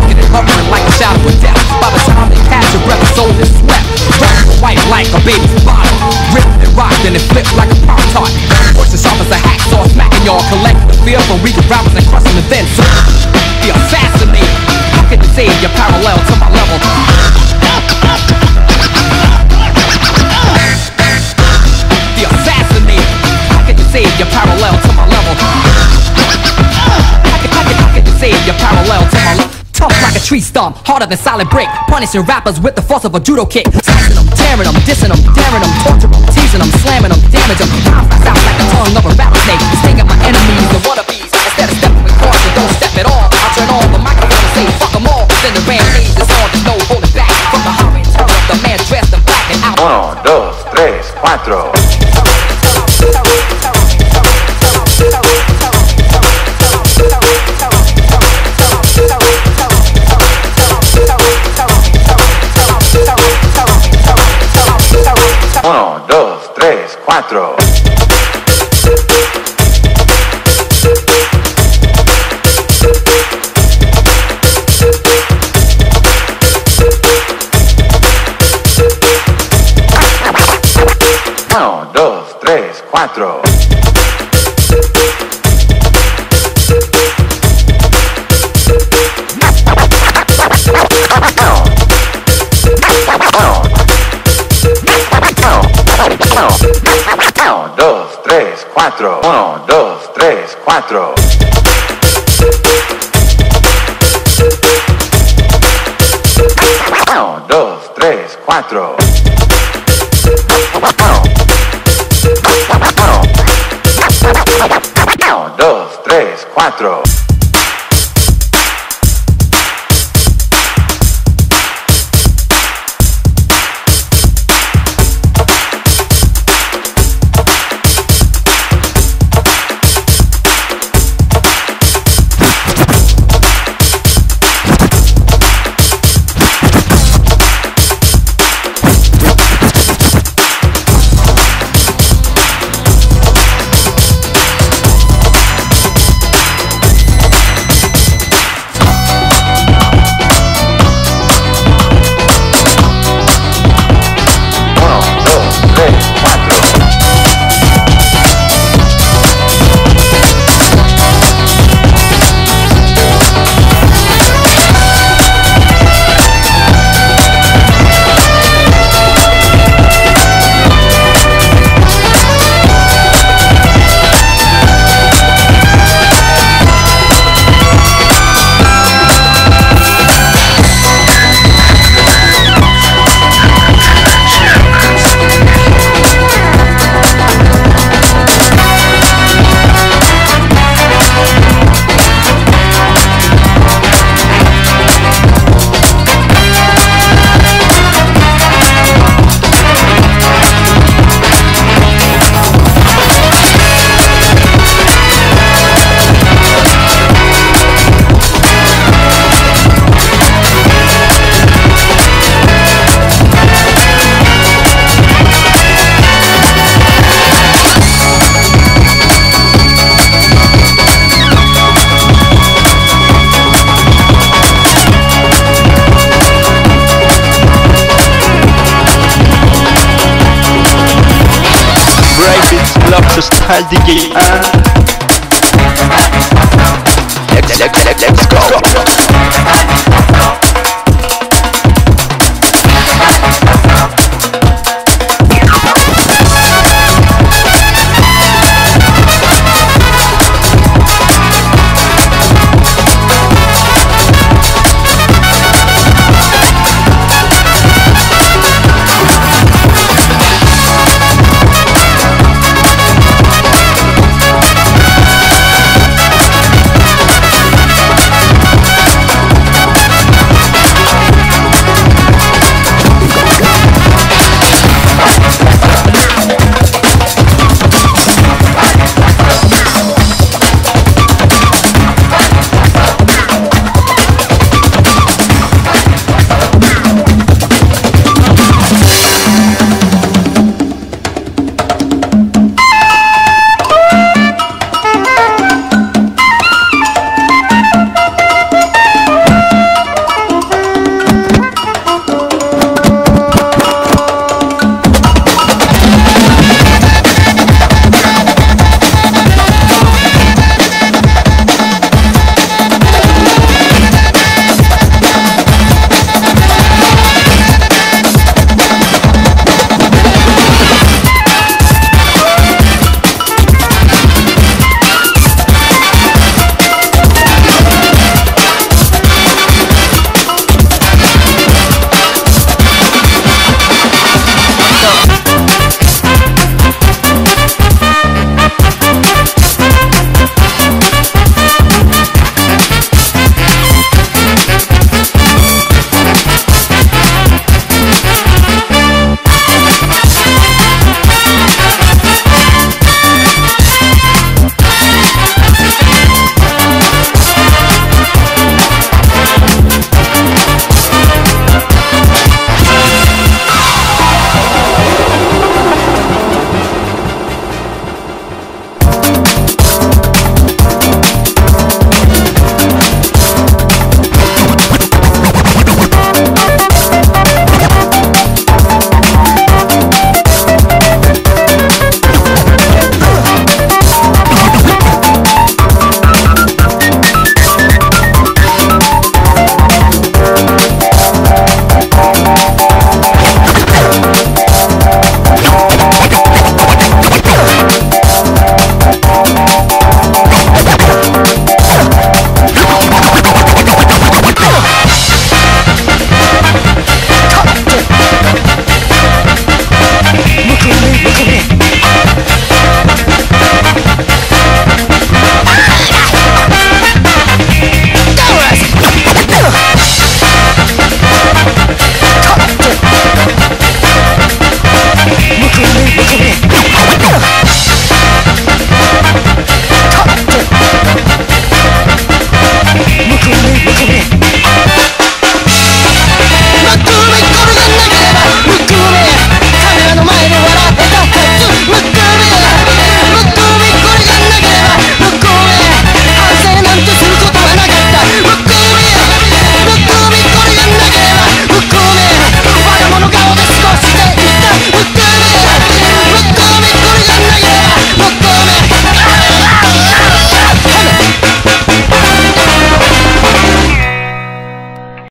Fucking and hovering like a shadow of death. By the time they catch your breath, soul is swept. Rock white like a baby's bottle. Ripped and rocked and it flipped like a pop tart. Voice as sharp as a hacksaw, smacking y'all. Collect the fear from weaker rappers and crushing the then. The assassinator. How can you say you're parallel to my level? The assassinator. How can you say you're parallel to my level? Tree stump, harder than solid brick. Punishing rappers with the force of a judo kick. Them, tearing them, dissing them, daring them, torturing them, teasing them, slamming them, damage them. Rhymes out like the tongue of a rattlesnake. Stinging my enemies, the wannabes. Instead of stepping with caution, don't step at all. I turn on the microphone and say fuck them all. Then the rampage is on, there's no holding back. From the horror and terror the man dressed in black and out. Uno, dos, tres, cuatro. 4. Uno, dos, tres, cuatro. 2, 3, 4. 1, 2, 3, 4. Uno, dos, tres, cuatro. Uno, dos, tres, cuatro. just held. Let's, let's, let's go.